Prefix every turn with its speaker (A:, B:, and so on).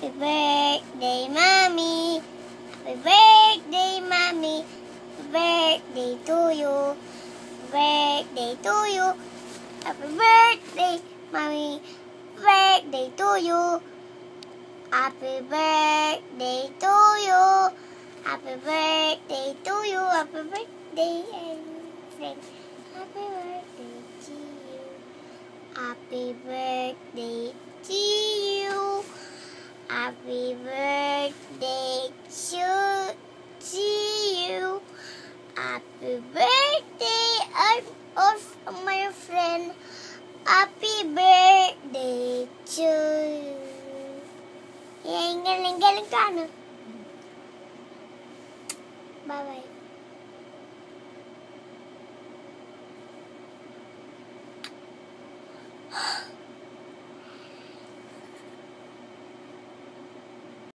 A: Happy birthday, mommy. Happy birthday, mommy. Happy birthday to you. Happy birthday to you. Happy birthday, mommy. Happy birthday to you. Happy birthday to you. Happy birthday to you. Happy birthday, and. Happy birthday to you. Happy birthday to you. Happy birthday to, to you. Happy birthday, of, of my friend. Happy birthday to you. Bye-bye.